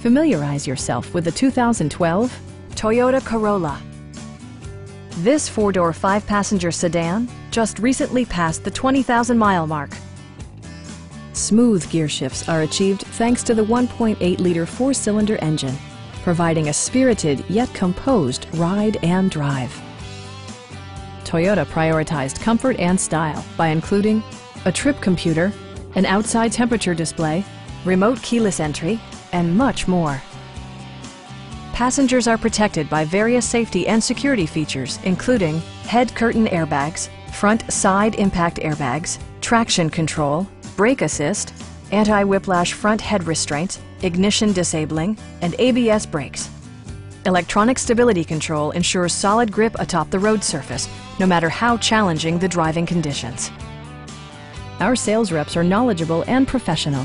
Familiarize yourself with the 2012 Toyota Corolla. This four-door, five-passenger sedan just recently passed the 20,000 mile mark. Smooth gear shifts are achieved thanks to the 1.8-liter four-cylinder engine, providing a spirited yet composed ride and drive. Toyota prioritized comfort and style by including a trip computer, an outside temperature display, remote keyless entry, and much more. Passengers are protected by various safety and security features, including head curtain airbags, front side impact airbags, traction control, brake assist, anti-whiplash front head restraints, ignition disabling, and ABS brakes. Electronic stability control ensures solid grip atop the road surface, no matter how challenging the driving conditions. Our sales reps are knowledgeable and professional.